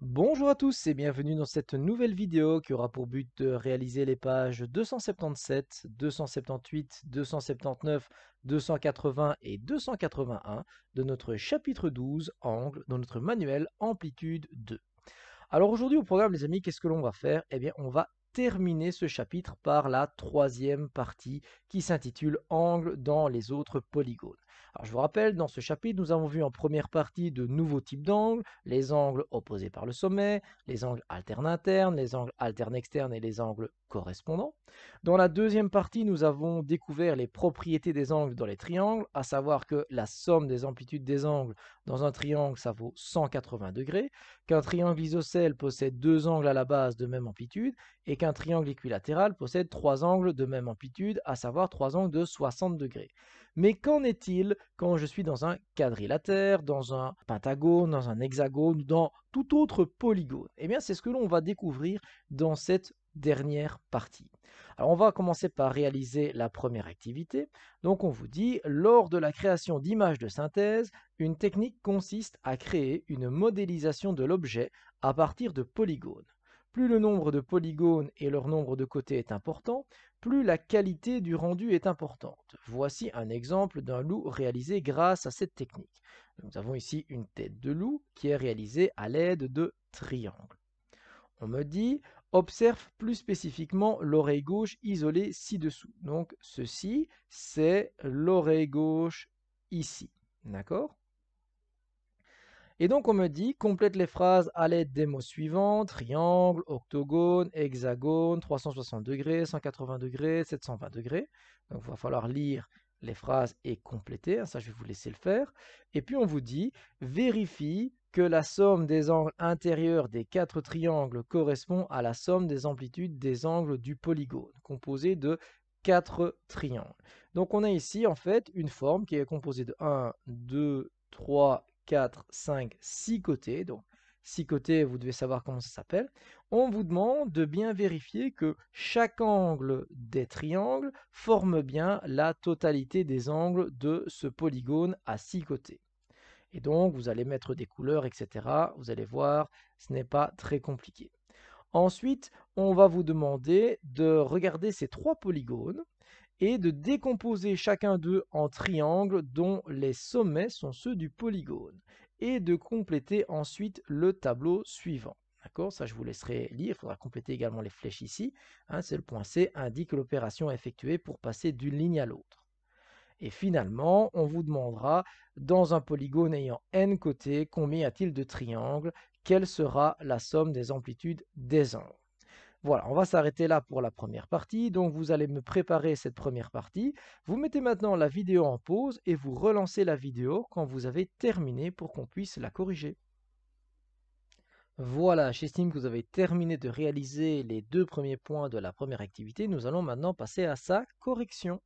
Bonjour à tous et bienvenue dans cette nouvelle vidéo qui aura pour but de réaliser les pages 277, 278, 279, 280 et 281 de notre chapitre 12 Angle dans notre manuel Amplitude 2. Alors aujourd'hui au programme les amis, qu'est-ce que l'on va faire? Eh bien on va terminer ce chapitre par la troisième partie qui s'intitule Angle dans les autres polygones. Alors je vous rappelle, dans ce chapitre, nous avons vu en première partie de nouveaux types d'angles, les angles opposés par le sommet, les angles alternes internes, les angles alternes externes et les angles correspondants. Dans la deuxième partie, nous avons découvert les propriétés des angles dans les triangles, à savoir que la somme des amplitudes des angles dans un triangle, ça vaut 180 degrés, qu'un triangle isocèle possède deux angles à la base de même amplitude, et qu'un triangle équilatéral possède trois angles de même amplitude, à savoir trois angles de 60 degrés. Mais qu'en est-il quand je suis dans un quadrilatère, dans un pentagone, dans un hexagone, dans tout autre polygone? Eh bien, c'est ce que l'on va découvrir dans cette dernière partie. Alors, on va commencer par réaliser la première activité. Donc, on vous dit, lors de la création d'images de synthèse, une technique consiste à créer une modélisation de l'objet à partir de polygones. Plus le nombre de polygones et leur nombre de côtés est important, plus la qualité du rendu est importante. Voici un exemple d'un loup réalisé grâce à cette technique. Nous avons ici une tête de loup qui est réalisée à l'aide de triangles. On me dit, observe plus spécifiquement l'oreille gauche isolée ci-dessous. Donc ceci, c'est l'oreille gauche ici. D'accord? Et donc on me dit, complète les phrases à l'aide des mots suivants, triangle, octogone, hexagone, 360 degrés, 180 degrés, 720 degrés. Donc il va falloir lire les phrases et compléter, hein, ça je vais vous laisser le faire. Et puis on vous dit, vérifie que la somme des angles intérieurs des quatre triangles correspond à la somme des amplitudes des angles du polygone, composé de quatre triangles. Donc on a ici en fait une forme qui est composée de 1, 2, 3, 4, 5, 6 côtés. Donc 6 côtés, vous devez savoir comment ça s'appelle. On vous demande de bien vérifier que chaque angle des triangles forme bien la totalité des angles de ce polygone à 6 côtés. Et donc, vous allez mettre des couleurs, etc. Vous allez voir, ce n'est pas très compliqué. Ensuite, on va vous demander de regarder ces trois polygones et de décomposer chacun d'eux en triangles dont les sommets sont ceux du polygone, et de compléter ensuite le tableau suivant. D'accord? Ça, je vous laisserai lire. Il faudra compléter également les flèches ici. Hein, c'est le point C, indique l'opération effectuée pour passer d'une ligne à l'autre. Et finalement, on vous demandera, dans un polygone ayant n côtés, combien y a-t-il de triangles? Quelle sera la somme des amplitudes des angles? Voilà, on va s'arrêter là pour la première partie. Donc vous allez me préparer cette première partie. Vous mettez maintenant la vidéo en pause et vous relancez la vidéo quand vous avez terminé pour qu'on puisse la corriger. Voilà, j'estime que vous avez terminé de réaliser les deux premiers points de la première activité. Nous allons maintenant passer à sa correction.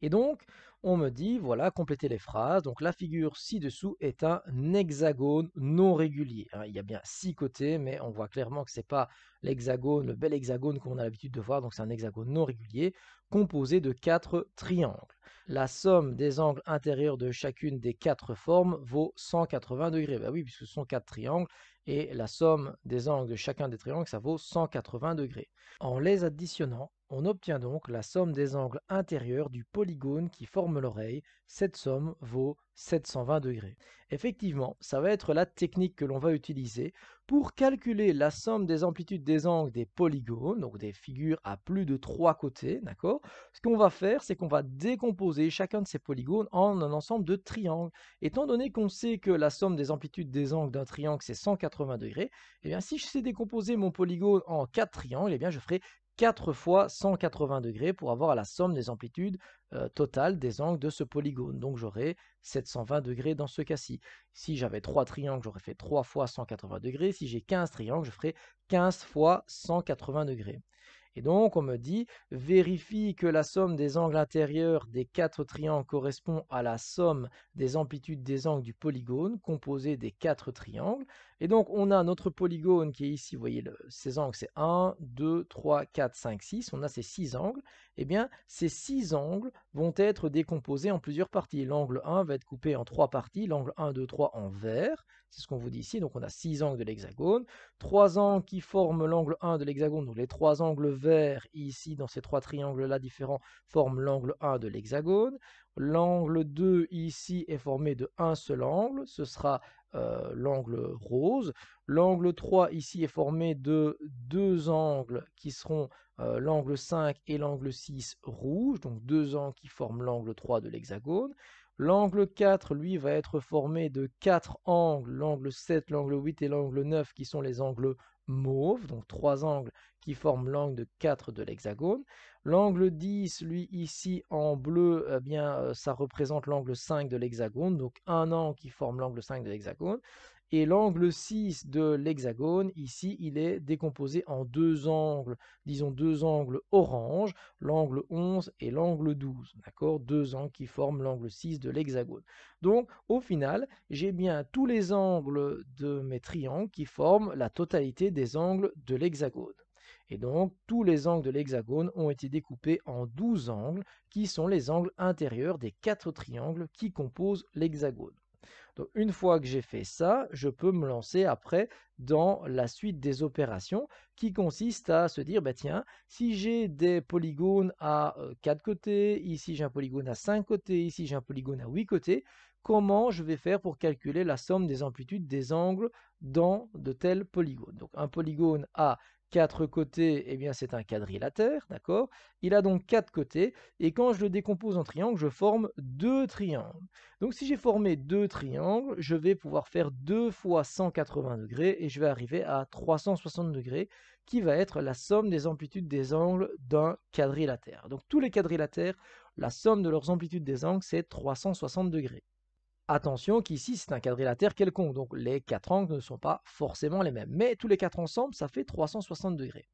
Et donc, on me dit, voilà, complétez les phrases. Donc la figure ci-dessous est un hexagone non régulier. Hein. Il y a bien six côtés, mais on voit clairement que ce n'est pas l'hexagone, le bel hexagone qu'on a l'habitude de voir. Donc c'est un hexagone non régulier composé de quatre triangles. La somme des angles intérieurs de chacune des quatre formes vaut 180 degrés. Bah oui, puisque ce sont quatre triangles, et la somme des angles de chacun des triangles, ça vaut 180 degrés. En les additionnant, on obtient donc la somme des angles intérieurs du polygone qui forme l'oreille. Cette somme vaut 720 degrés. Effectivement, ça va être la technique que l'on va utiliser pour calculer la somme des amplitudes des angles des polygones, donc des figures à plus de trois côtés, d'accord? Ce qu'on va faire, c'est qu'on va décomposer chacun de ces polygones en un ensemble de triangles. Étant donné qu'on sait que la somme des amplitudes des angles d'un triangle, c'est 180 degrés, eh bien si je sais décomposer mon polygone en quatre triangles, eh bien je ferai 4 fois 180 degrés pour avoir la somme des amplitudes euh, totales des angles de ce polygone. Donc j'aurai 720 degrés dans ce cas-ci. Si j'avais 3 triangles, j'aurais fait 3 fois 180 degrés. Si j'ai 15 triangles, je ferai 15 fois 180 degrés. Et donc, on me dit, vérifie que la somme des angles intérieurs des quatre triangles correspond à la somme des amplitudes des angles du polygone composé des quatre triangles. Et donc, on a notre polygone qui est ici, vous voyez, ces angles, c'est 1, 2, 3, 4, 5, 6. On a ces six angles. Eh bien, ces six angles vont être décomposés en plusieurs parties. L'angle 1 va être coupé en trois parties. L'angle 1, 2, 3 en vert. C'est ce qu'on vous dit ici. Donc on a 6 angles de l'hexagone, 3 angles qui forment l'angle 1 de l'hexagone, donc les 3 angles verts ici dans ces trois triangles-là différents forment l'angle 1 de l'hexagone. L'angle 2 ici est formé de un seul angle, ce sera euh, l'angle rose. L'angle 3 ici est formé de deux angles qui seront euh, l'angle 5 et l'angle 6 rouge, donc deux angles qui forment l'angle 3 de l'hexagone. L'angle 4, lui, va être formé de quatre angles, l'angle 7, l'angle 8 et l'angle 9 qui sont les angles mauve, donc trois angles qui forment l'angle 4 de l'hexagone. L'angle 10, lui, ici en bleu, eh bien, euh, ça représente l'angle 5 de l'hexagone, donc un angle qui forme l'angle 5 de l'hexagone. Et l'angle 6 de l'hexagone, ici, il est décomposé en deux angles, disons deux angles orange, l'angle 11 et l'angle 12, d'accord? Deux angles qui forment l'angle 6 de l'hexagone. Donc, au final, j'ai bien tous les angles de mes triangles qui forment la totalité des angles de l'hexagone. Et donc, tous les angles de l'hexagone ont été découpés en 12 angles, qui sont les angles intérieurs des quatre triangles qui composent l'hexagone. Donc une fois que j'ai fait ça, je peux me lancer après dans la suite des opérations qui consiste à se dire, bah tiens, si j'ai des polygones à 4 euh, côtés, ici j'ai un polygone à 5 côtés, ici j'ai un polygone à 8 côtés, comment je vais faire pour calculer la somme des amplitudes des angles dans de tels polygones? Donc un polygone a quatre côtés, eh bien c'est un quadrilatère, d'accord? Il a donc quatre côtés, et quand je le décompose en triangle, je forme deux triangles. Donc si j'ai formé deux triangles, je vais pouvoir faire deux fois 180 degrés, et je vais arriver à 360 degrés, qui va être la somme des amplitudes des angles d'un quadrilatère. Donc tous les quadrilatères, la somme de leurs amplitudes des angles, c'est 360 degrés. Attention qu'ici, c'est un quadrilatère quelconque, donc les quatre angles ne sont pas forcément les mêmes. Mais tous les quatre ensemble, ça fait 360 degrés.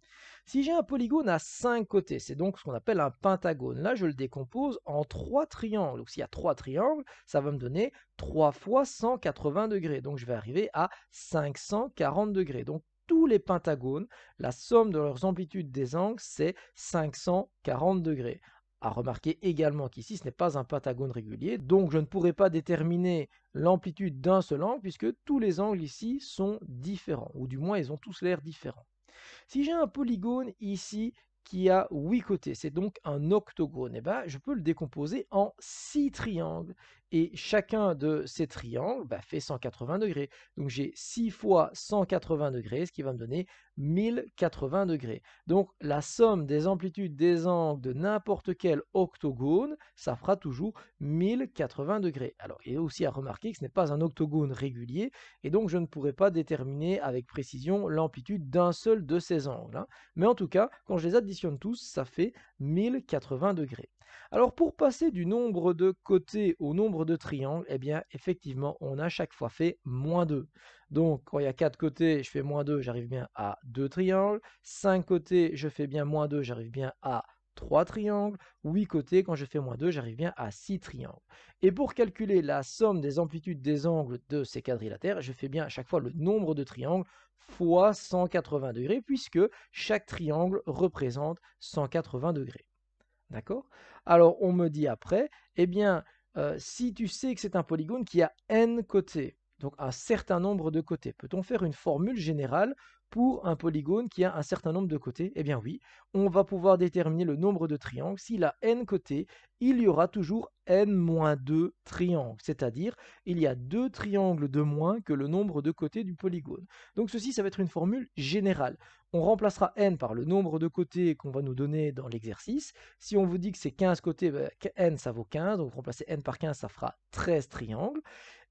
Si j'ai un polygone à 5 côtés, c'est donc ce qu'on appelle un pentagone. Là, je le décompose en trois triangles. Donc s'il y a trois triangles, ça va me donner 3 fois 180 degrés. Donc je vais arriver à 540 degrés. Donc tous les pentagones, la somme de leurs amplitudes des angles, c'est 540 degrés. À remarquer également qu'ici, ce n'est pas un pentagone régulier, donc je ne pourrai pas déterminer l'amplitude d'un seul angle, puisque tous les angles ici sont différents, ou du moins ils ont tous l'air différents. Si j'ai un polygone ici qui a 8 côtés, c'est donc un octogone, et eh ben, je peux le décomposer en 6 triangles. Et chacun de ces triangles bah, fait 180 degrés. Donc j'ai 6 fois 180 degrés, ce qui va me donner 1080 degrés. Donc la somme des amplitudes des angles de n'importe quel octogone, ça fera toujours 1080 degrés. Alors il est aussi à remarquer que ce n'est pas un octogone régulier, et donc je ne pourrai pas déterminer avec précision l'amplitude d'un seul de ces angles. Hein. Mais en tout cas, quand je les additionne tous, ça fait 1080 degrés. Alors pour passer du nombre de côtés au nombre de triangles, eh bien effectivement on a chaque fois fait moins 2. Donc quand il y a 4 côtés, je fais moins 2, j'arrive bien à 2 triangles. 5 côtés, je fais bien moins 2, j'arrive bien à 3 triangles. 8 côtés, quand je fais moins 2, j'arrive bien à 6 triangles. Et pour calculer la somme des amplitudes des angles de ces quadrilatères, je fais bien à chaque fois le nombre de triangles fois 180 degrés, puisque chaque triangle représente 180 degrés. D'accord? Alors, on me dit après, eh bien, euh, si tu sais que c'est un polygone qui a n côtés, donc un certain nombre de côtés, peut-on faire une formule générale pour un polygone qui a un certain nombre de côtés Eh bien oui, on va pouvoir déterminer le nombre de triangles. S'il a n côtés, il y aura toujours n-2 triangles, c'est-à-dire il y a deux triangles de moins que le nombre de côtés du polygone. Donc ceci, ça va être une formule générale. On remplacera n par le nombre de côtés qu'on va nous donner dans l'exercice. Si on vous dit que c'est 15 côtés, ben, n ça vaut 15, donc remplacer n par 15, ça fera 13 triangles.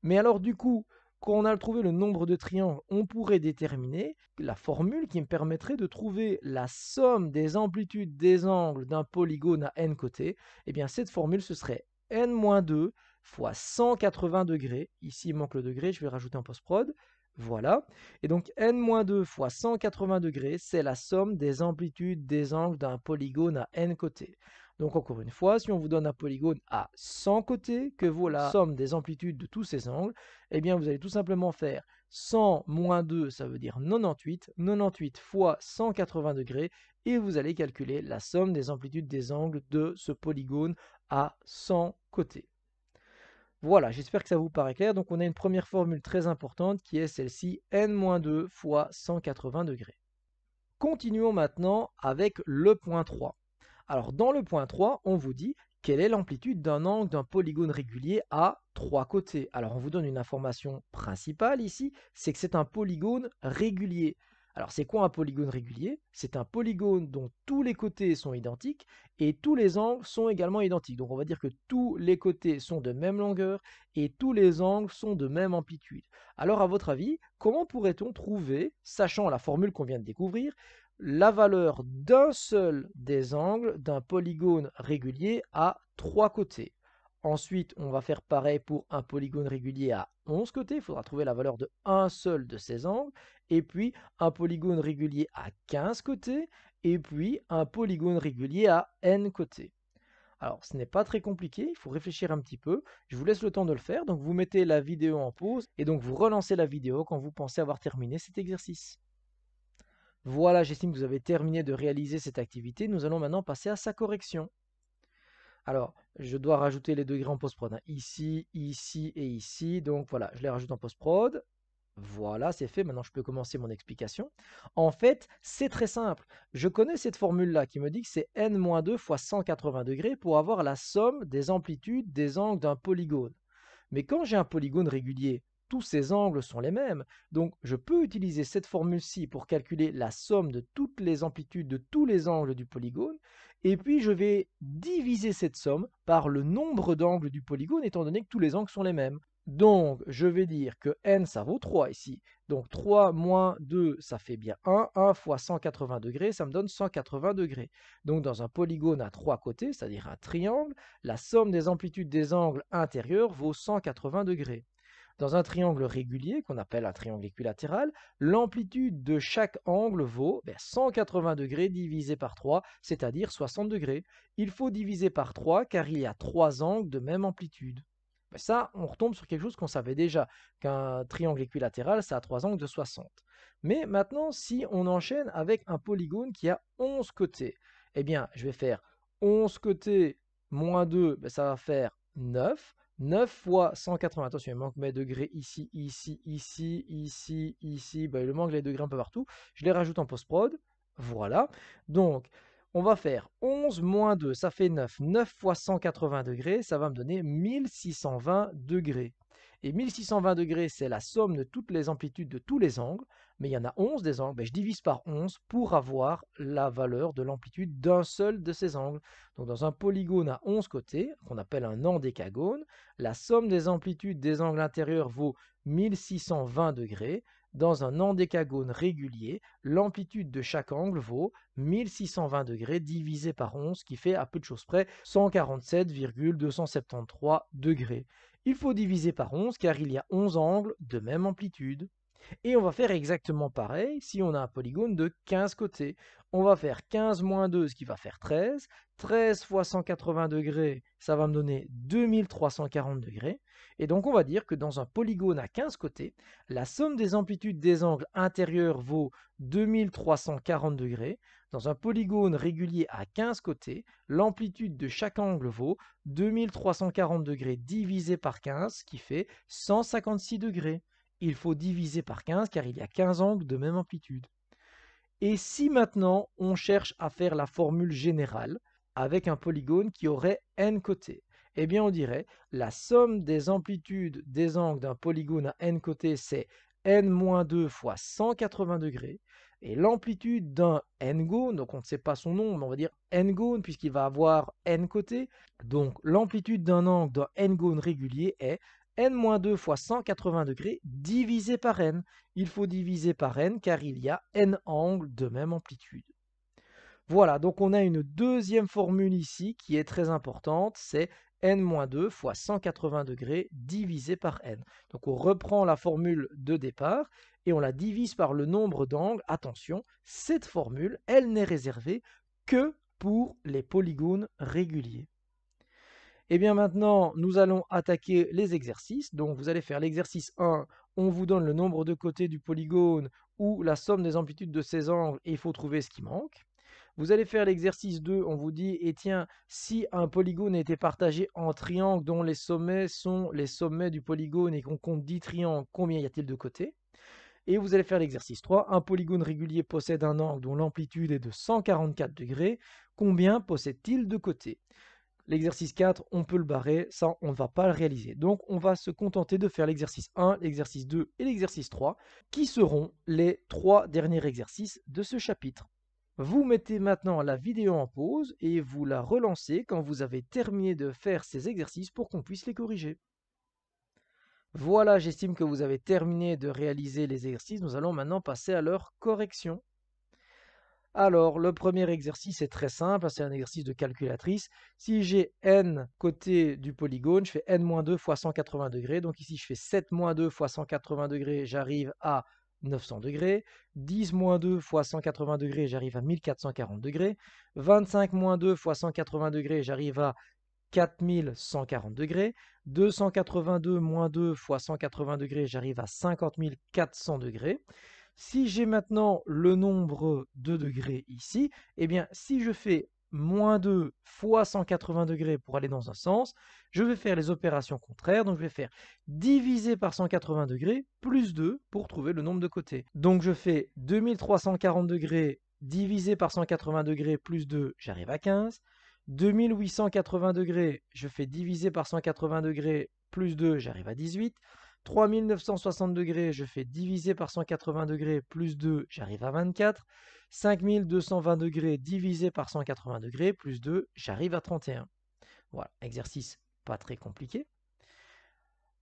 Mais alors du coup, quand on a trouvé le nombre de triangles, on pourrait déterminer la formule qui me permettrait de trouver la somme des amplitudes des angles d'un polygone à n côtés. Eh bien, cette formule, ce serait n-2 fois 180 degrés. Ici, il manque le degré, je vais rajouter en post-prod. Voilà. Et donc, n-2 fois 180 degrés, c'est la somme des amplitudes des angles d'un polygone à n côtés. Donc encore une fois, si on vous donne un polygone à 100 côtés, que vaut la somme des amplitudes de tous ces angles, eh bien vous allez tout simplement faire 100 moins 2, ça veut dire 98, 98 fois 180 degrés, et vous allez calculer la somme des amplitudes des angles de ce polygone à 100 côtés. Voilà, j'espère que ça vous paraît clair. Donc on a une première formule très importante qui est celle-ci, n-2 fois 180 degrés. Continuons maintenant avec le point 3. Alors dans le point 3, on vous dit quelle est l'amplitude d'un angle d'un polygone régulier à trois côtés. Alors on vous donne une information principale ici, c'est que c'est un polygone régulier. Alors c'est quoi un polygone régulier? C'est un polygone dont tous les côtés sont identiques et tous les angles sont également identiques. Donc on va dire que tous les côtés sont de même longueur et tous les angles sont de même amplitude. Alors à votre avis, comment pourrait-on trouver, sachant la formule qu'on vient de découvrir, la valeur d'un seul des angles d'un polygone régulier à trois côtés Ensuite, on va faire pareil pour un polygone régulier à 11 côtés. Il faudra trouver la valeur de un seul de ces angles. Et puis, un polygone régulier à 15 côtés. Et puis, un polygone régulier à n côtés. Alors, ce n'est pas très compliqué, il faut réfléchir un petit peu. Je vous laisse le temps de le faire. Donc, vous mettez la vidéo en pause et donc vous relancez la vidéo quand vous pensez avoir terminé cet exercice. Voilà, j'estime que vous avez terminé de réaliser cette activité. Nous allons maintenant passer à sa correction. Alors, je dois rajouter les degrés en post-prod. Hein. Ici, ici et ici. Donc voilà, je les rajoute en post-prod. Voilà, c'est fait. Maintenant, je peux commencer mon explication. En fait, c'est très simple. Je connais cette formule-là qui me dit que c'est n-2 fois 180 degrés pour avoir la somme des amplitudes des angles d'un polygone. Mais quand j'ai un polygone régulier, tous ces angles sont les mêmes. Donc, je peux utiliser cette formule-ci pour calculer la somme de toutes les amplitudes de tous les angles du polygone. Et puis, je vais diviser cette somme par le nombre d'angles du polygone, étant donné que tous les angles sont les mêmes. Donc, je vais dire que n, ça vaut 3 ici. Donc, 3 moins 2, ça fait bien 1. 1 fois 180 degrés, ça me donne 180 degrés. Donc, dans un polygone à trois côtés, c'est-à-dire un triangle, la somme des amplitudes des angles intérieurs vaut 180 degrés. Dans un triangle régulier, qu'on appelle un triangle équilatéral, l'amplitude de chaque angle vaut 180 ben, degrés divisé par 3, c'est-à-dire 60 degrés. Il faut diviser par 3 car il y a trois angles de même amplitude. Ben, ça, on retombe sur quelque chose qu'on savait déjà, qu'un triangle équilatéral, ça a trois angles de 60. Mais maintenant, si on enchaîne avec un polygone qui a 11 côtés, eh bien, je vais faire 11 côtés moins 2, ben, ça va faire 9. 9 fois 180, attention, il manque mes degrés ici, ici, ici, ici, ici, bah, il manque les degrés un peu partout. Je les rajoute en post-prod, voilà. Donc, on va faire 11 moins 2, ça fait 9. 9 fois 180 degrés, ça va me donner 1620 degrés. Et 1620 degrés, c'est la somme de toutes les amplitudes de tous les angles, mais il y en a 11 des angles, ben, je divise par 11 pour avoir la valeur de l'amplitude d'un seul de ces angles. Donc dans un polygone à 11 côtés, qu'on appelle un endécagone, la somme des amplitudes des angles intérieurs vaut 1620 degrés. Dans un endécagone régulier, l'amplitude de chaque angle vaut 1620 degrés divisé par 11, qui fait à peu de choses près 147,273 degrés. Il faut diviser par 11 car il y a 11 angles de même amplitude. Et on va faire exactement pareil si on a un polygone de 15 côtés. On va faire 15 moins 2, ce qui va faire 13. 13 fois 180 degrés, ça va me donner 2340 degrés. Et donc on va dire que dans un polygone à 15 côtés, la somme des amplitudes des angles intérieurs vaut 2340 degrés. Dans un polygone régulier à 15 côtés, l'amplitude de chaque angle vaut 2340 degrés divisé par 15, qui fait 156 degrés. Il faut diviser par 15 car il y a 15 angles de même amplitude. Et si maintenant on cherche à faire la formule générale avec un polygone qui aurait n côtés, eh bien on dirait la somme des amplitudes des angles d'un polygone à n côtés, c'est n-2 fois 180 degrés, et l'amplitude d'un n-gone, donc on ne sait pas son nom, mais on va dire n-gone puisqu'il va avoir n côtés, donc l'amplitude d'un angle d'un n-gone régulier est n-2 fois 180 degrés divisé par n. Il faut diviser par n car il y a n angles de même amplitude. Voilà, donc on a une deuxième formule ici qui est très importante, c'est n-2 fois 180 degrés divisé par n. Donc on reprend la formule de départ et on la divise par le nombre d'angles. Attention, cette formule, elle n'est réservée que pour les polygones réguliers. Et eh bien maintenant, nous allons attaquer les exercices. Donc vous allez faire l'exercice 1, on vous donne le nombre de côtés du polygone ou la somme des amplitudes de ces angles et il faut trouver ce qui manque. Vous allez faire l'exercice 2, on vous dit, et tiens, si un polygone était partagé en triangles dont les sommets sont les sommets du polygone et qu'on compte 10 triangles, combien y a-t-il de côtés? Et vous allez faire l'exercice 3, un polygone régulier possède un angle dont l'amplitude est de 144 degrés, combien possède-t-il de côtés? L'exercice 4, on peut le barrer, ça on ne va pas le réaliser. Donc on va se contenter de faire l'exercice 1, l'exercice 2 et l'exercice 3, qui seront les trois derniers exercices de ce chapitre. Vous mettez maintenant la vidéo en pause et vous la relancez quand vous avez terminé de faire ces exercices pour qu'on puisse les corriger. Voilà, j'estime que vous avez terminé de réaliser les exercices. Nous allons maintenant passer à leur correction. Alors, le premier exercice est très simple, c'est un exercice de calculatrice. Si j'ai n côtés du polygone, je fais n-2 fois 180 degrés. Donc ici, je fais 7-2 fois 180 degrés, j'arrive à 900 degrés. 10-2 fois 180 degrés, j'arrive à 1440 degrés. 25-2 fois 180 degrés, j'arrive à 4140 degrés. 282 2 fois 180 degrés, j'arrive à 50 400 degrés. Si j'ai maintenant le nombre de degrés ici, eh bien, si je fais moins 2 fois 180 degrés pour aller dans un sens, je vais faire les opérations contraires, donc je vais faire diviser par 180 degrés plus 2 pour trouver le nombre de côtés. Donc je fais 2340 degrés divisé par 180 degrés plus 2, j'arrive à 15. 2880 degrés, je fais diviser par 180 degrés plus 2, j'arrive à 18. 3960 degrés, je fais diviser par 180 degrés plus 2, j'arrive à 24. 5220 degrés divisé par 180 degrés plus 2, j'arrive à 31. Voilà, exercice pas très compliqué.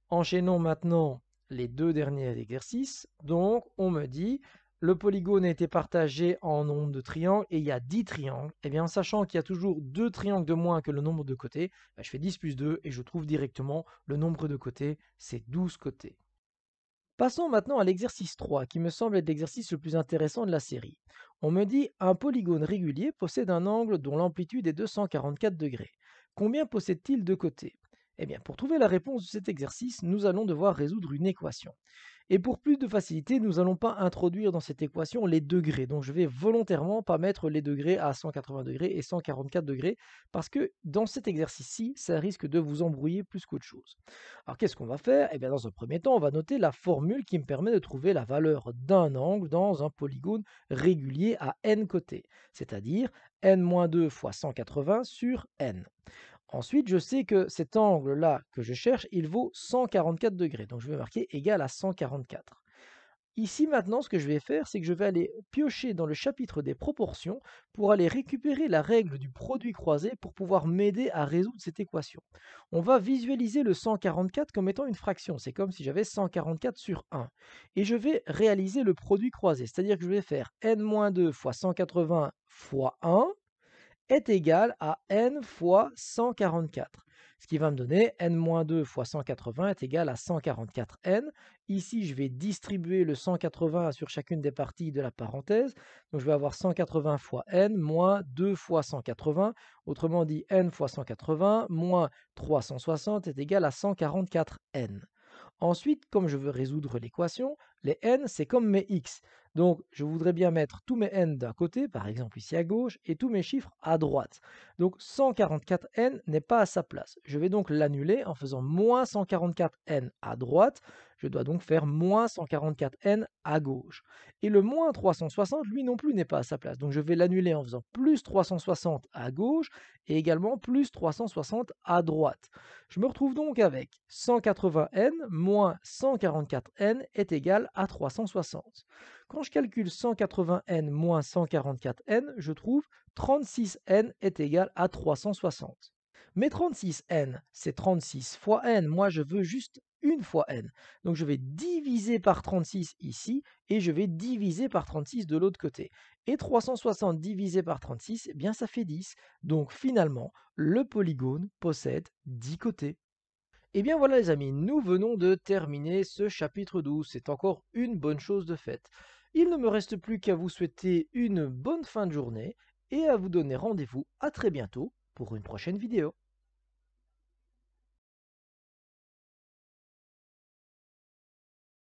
Enchaînons maintenant les deux derniers exercices. Donc, on me dit, le polygone a été partagé en nombre de triangles et il y a 10 triangles, et eh bien en sachant qu'il y a toujours 2 triangles de moins que le nombre de côtés, bah, je fais 10 plus 2 et je trouve directement le nombre de côtés, c'est 12 côtés. Passons maintenant à l'exercice 3, qui me semble être l'exercice le plus intéressant de la série. On me dit un polygone régulier possède un angle dont l'amplitude est de 244 degrés. Combien possède-t-il de côtés? Eh bien, pour trouver la réponse de cet exercice, nous allons devoir résoudre une équation. Et pour plus de facilité, nous n'allons pas introduire dans cette équation les degrés. Donc je vais volontairement pas mettre les degrés à 180 degrés et 144 degrés parce que dans cet exercice-ci, ça risque de vous embrouiller plus qu'autre chose. Alors qu'est-ce qu'on va faire? Eh bien dans un premier temps, on va noter la formule qui me permet de trouver la valeur d'un angle dans un polygone régulier à n côtés, c'est-à-dire n-2 fois 180 sur n. Ensuite, je sais que cet angle-là que je cherche, il vaut 144 degrés. Donc je vais marquer égal à 144. Ici maintenant, ce que je vais faire, c'est que je vais aller piocher dans le chapitre des proportions pour aller récupérer la règle du produit croisé pour pouvoir m'aider à résoudre cette équation. On va visualiser le 144 comme étant une fraction. C'est comme si j'avais 144 sur 1. Et je vais réaliser le produit croisé, c'est-à-dire que je vais faire n-2 fois 180 fois 1 est égal à n fois 144. Ce qui va me donner n-2 fois 180 est égal à 144n. Ici, je vais distribuer le 180 sur chacune des parties de la parenthèse. Donc, je vais avoir 180 fois n moins 2 fois 180. Autrement dit, n fois 180 moins 360 est égal à 144n. Ensuite, comme je veux résoudre l'équation, les n, c'est comme mes x. Donc, je voudrais bien mettre tous mes n d'un côté, par exemple ici à gauche, et tous mes chiffres à droite. Donc, 144n n'est pas à sa place. Je vais donc l'annuler en faisant moins 144n à droite. Je dois donc faire moins 144n à gauche. Et le moins 360, lui non plus, n'est pas à sa place. Donc, je vais l'annuler en faisant plus 360 à gauche et également plus 360 à droite. Je me retrouve donc avec 180n moins 144n est égal à 360. Quand je calcule 180n moins 144n, je trouve 36n est égal à 360. Mais 36n, c'est 36 fois n. Moi, je veux juste une fois n. Donc je vais diviser par 36 ici et je vais diviser par 36 de l'autre côté. Et 360 divisé par 36, eh bien ça fait 10. Donc finalement, le polygone possède 10 côtés. Et eh bien voilà les amis, nous venons de terminer ce chapitre 12. C'est encore une bonne chose de faite. Il ne me reste plus qu'à vous souhaiter une bonne fin de journée et à vous donner rendez-vous à très bientôt pour une prochaine vidéo.